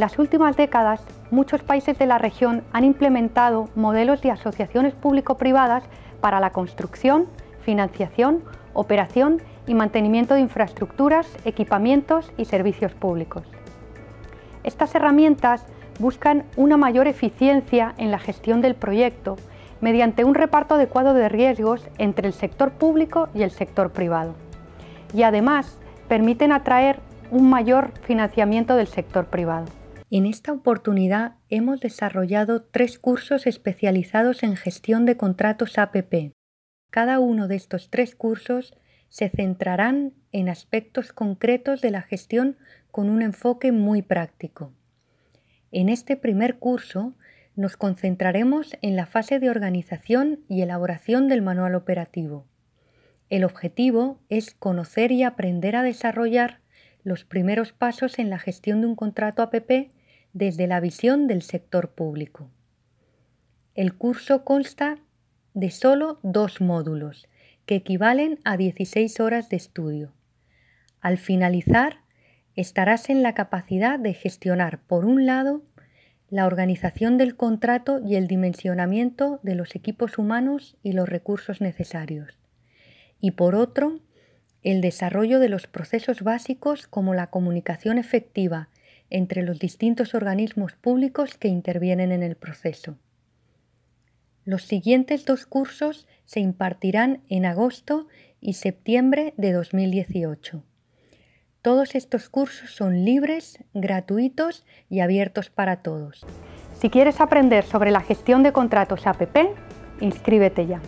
En las últimas décadas, muchos países de la región han implementado modelos de asociaciones público-privadas para la construcción, financiación, operación y mantenimiento de infraestructuras, equipamientos y servicios públicos. Estas herramientas buscan una mayor eficiencia en la gestión del proyecto mediante un reparto adecuado de riesgos entre el sector público y el sector privado. Y además permiten atraer un mayor financiamiento del sector privado. En esta oportunidad hemos desarrollado tres cursos especializados en gestión de contratos APP. Cada uno de estos tres cursos se centrarán en aspectos concretos de la gestión con un enfoque muy práctico. En este primer curso nos concentraremos en la fase de organización y elaboración del manual operativo. El objetivo es conocer y aprender a desarrollar los primeros pasos en la gestión de un contrato APP desde la visión del sector público. El curso consta de solo dos módulos, que equivalen a 16 horas de estudio. Al finalizar, estarás en la capacidad de gestionar, por un lado, la organización del contrato y el dimensionamiento de los equipos humanos y los recursos necesarios. Y por otro, el desarrollo de los procesos básicos como la comunicación efectiva entre los distintos organismos públicos que intervienen en el proceso. Los siguientes dos cursos se impartirán en agosto y septiembre de 2018. Todos estos cursos son libres, gratuitos y abiertos para todos. Si quieres aprender sobre la gestión de contratos APP, inscríbete ya.